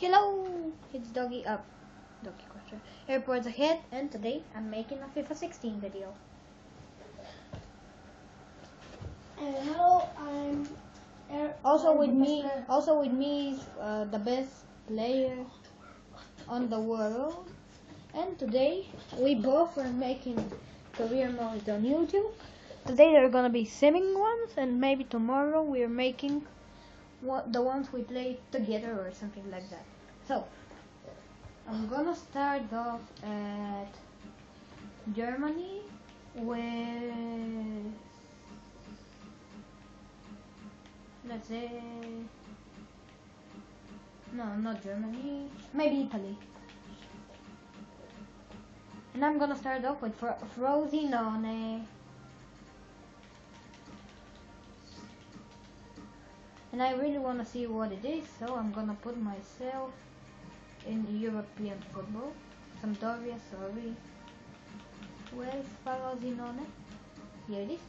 Hello, it's Doggy Up, Doggy Crafter. Airports ahead, and today I'm making a FIFA 16 video. And hello, I'm Air- Also with me, also with me is uh, the best player on the world. And today we both are making career modes on YouTube. Today there are gonna be simming ones, and maybe tomorrow we are making the ones we play together or something like that. So I'm gonna start off at Germany with let's say no not Germany maybe Italy and I'm gonna start off with Fro- Frosinone and I really want to see what it is so I'm gonna put myself in European football Sampdoria sorry where's Frosinone here it is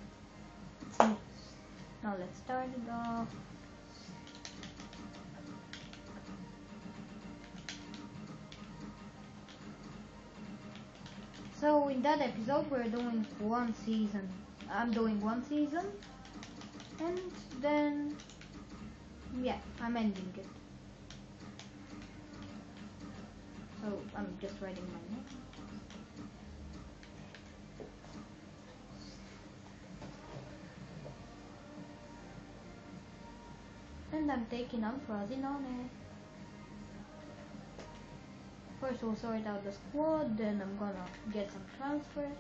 now let's start it off. So in that episode we're doing one season. I'm doing one season and then yeah, I'm ending it. So I'm just writing my name. And I'm taking on Frosinone. First we'll sort out the squad, then I'm gonna get some transfers.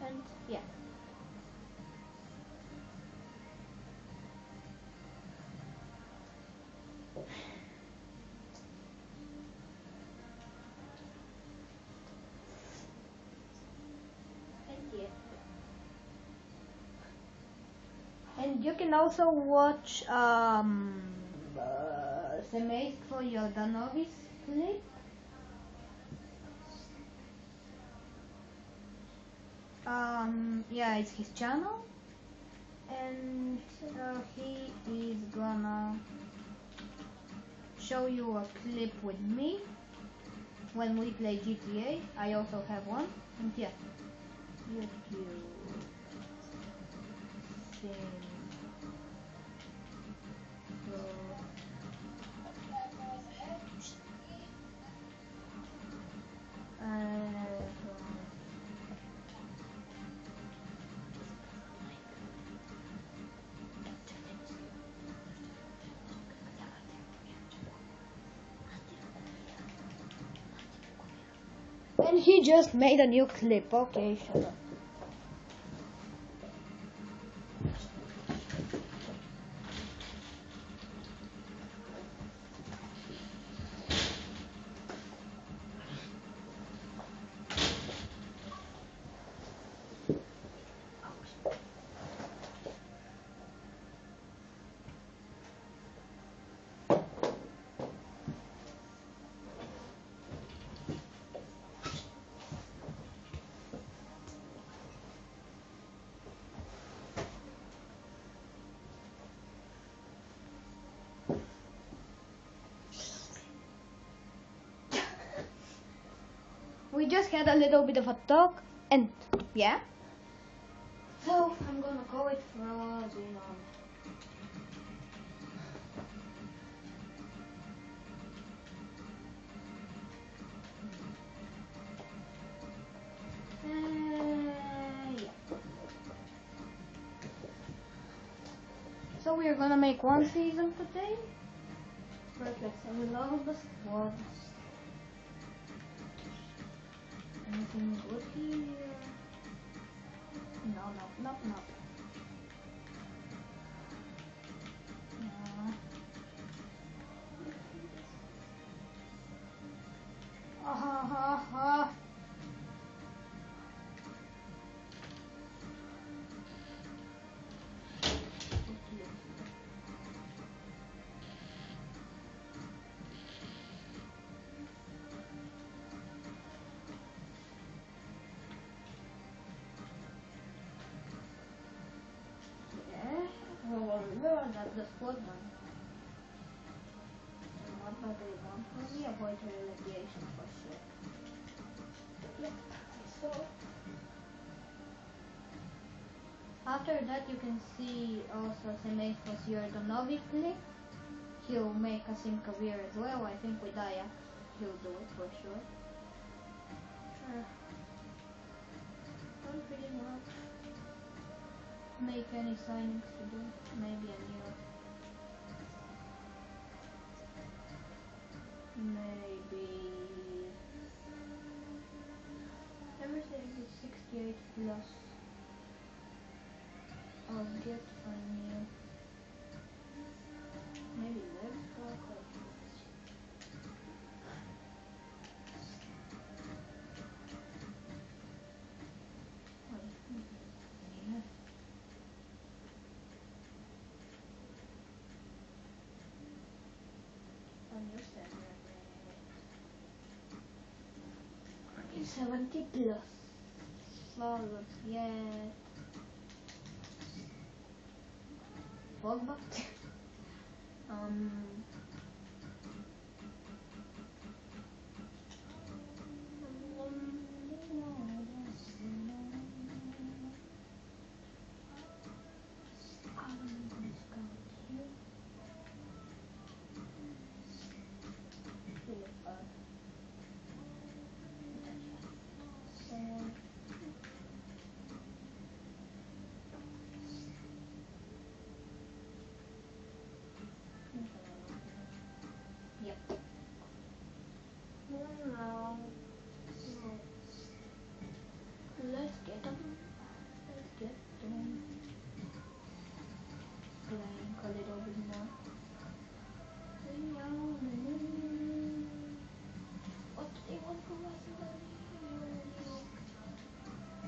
And yeah. You can also watch um, uh, Semejstvo Jordanovic clip. Um, yeah, it's his channel, and uh, he is gonna show you a clip with me when we play GTA. I also have one, and yeah, And he just made a new clip. Okay, shut up. We just had a little bit of a talk, and yeah. So I'm gonna call it uh, yeah. So we are gonna make one season today. Perfect. So we love the squads. Anything good here? No, no, no, no. Ha, ha, ha. Yeah, well, well, that's the one. Not that we avoid relegation for sure. Yep. So After that, you can see also Semefos Jordanovicli. He'll make a sim career as well. I think with Ajax, he'll do it for sure. Uh, don't really know. Make any signings to do. Maybe a new. Maybe. Everything is 68 plus. I'll get a new. 7k plus forward yeah forward um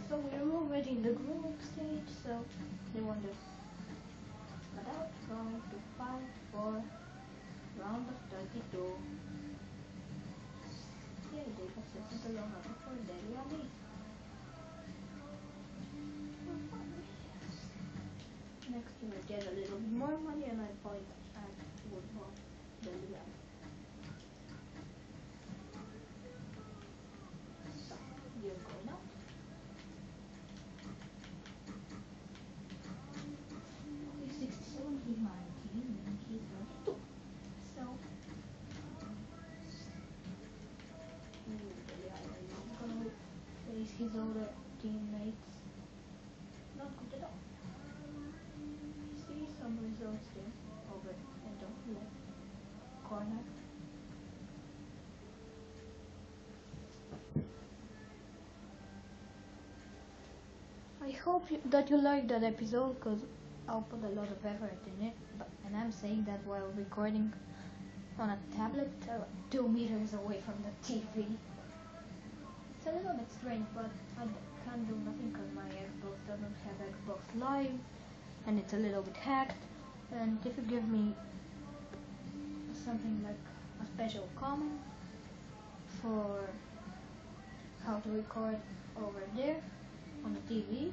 So we're already in the group stage, so they want to cut out going to fight for round of 32. Yeah, they got 60 long for Dele Alli. Get a little bit more money and I hmm, I would want Dele Alli. So, you're going out. He's 67, he's 19, and he's 22. So, Ooh, Dele Alli is gonna face his older teammates. Not good at all. See some results there over in the left corner. I hope you, that you liked that episode because I'll put a lot of effort in it. But, and I'm saying that while recording on a tablet uh, two meters away from the TV. It's a little bit strange, but I can't do nothing because my Xbox doesn't have Xbox Live and it's a little bit hacked. And if you give me something like a special comment for how to record over there on the TV,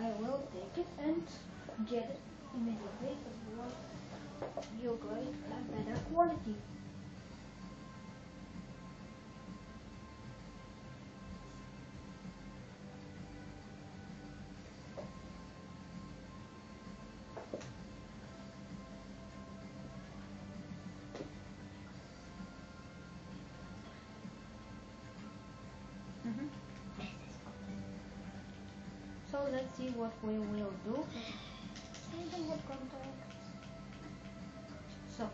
I will take it and get it immediately because going to have better quality. So let's see what we will do. Something with contact. So,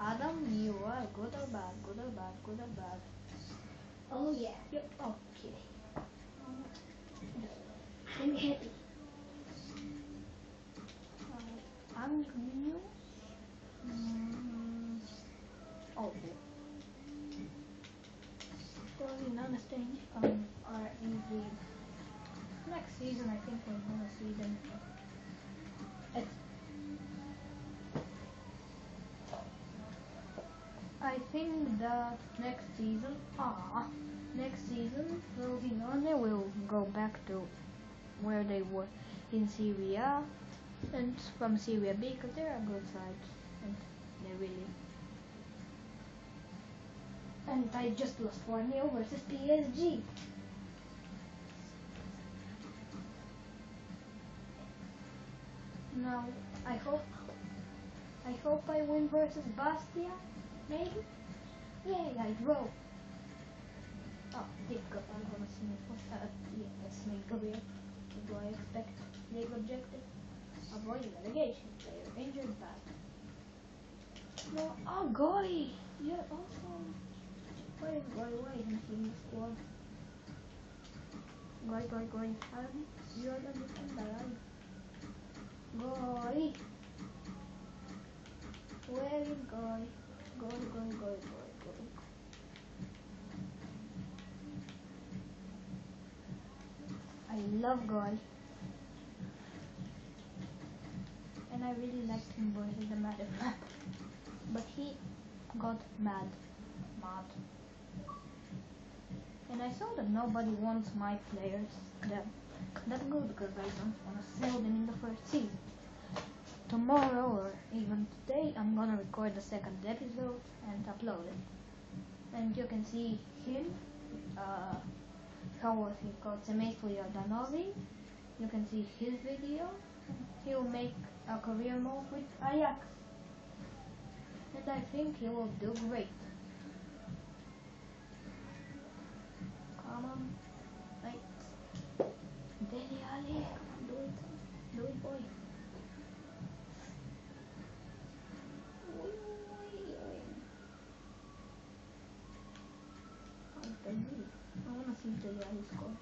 Adam, you are good or bad? Good or bad? Good or bad? Oh yeah. Yep. Okay. I'm happy. Uh, I'm new. Mm, okay. So in understanding um are in the next season I think we're gonna see them I think that next season ah next season Frosinone will go back to where they were in Syria and from Serie B because they're a good side and they really And I just lost 4 0 versus PSG. Now, I hope I hope I win versus Bastia, maybe? Yay, I draw. Oh, difficult. I'm gonna see uh, yeah, that's my career. What do I expect? League objective? Avoid relegation. Player injured bad. No, oh, goalie! You're awesome. Goalie? Why isn't he in the squad? Goalie, goalie, goalie. Um, you're the defender, right? Where is goalie? Goalie, goalie, goalie, goalie, goalie. I love goalie. And I really liked him. But he got mad. Mad. And I saw that nobody wants my players that good because I don't want to sell them in the first season. Tomorrow or even today I'm gonna record the second episode and upload it. And you can see him. Uh, how was he called? Semestro Yordanovi. You can see his video. He will make a career move with Ajax. And I think he will do great. Come on. Right. Dele Alli, come on, do it. Do it, boy. Oi, oi, oi. Oh, Dele. I wanna see Dele Alli score.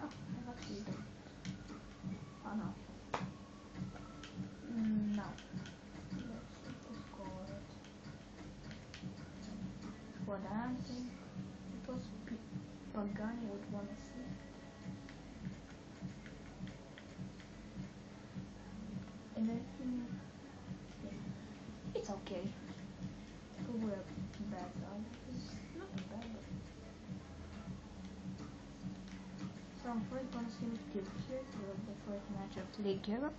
Oh, I actually don't. Oh no. Mm, no. Let's see who scored. For okay. Who were bad out Not bad, so I'm first gonna to here to the first match of League Europe,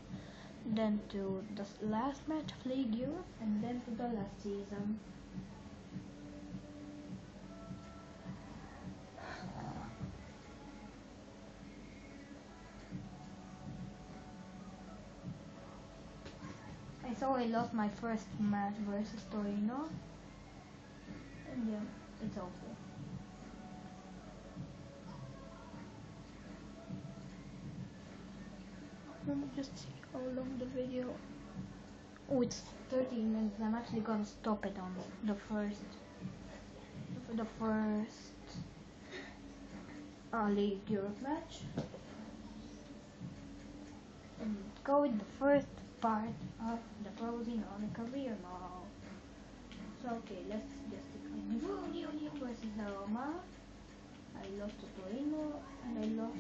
then to the last match of League Europe, and then to the last season. Saw I lost my first match versus Torino, and yeah, it's over. Let me just see how long the video. Oh, it's 13 minutes. I'm actually gonna stop it on the first, the first uh, League Europe match. And go with the first part of the closing on a career mode. So okay, let's just decline. Union versus Roma. I lost to Torino and I lost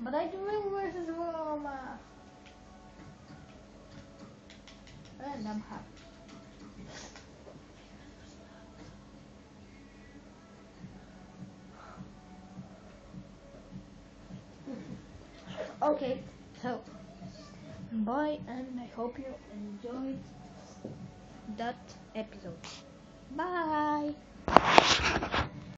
but I drew versus Roma. And I'm happy. Okay, so bye and I hope you enjoyed that episode. Bye.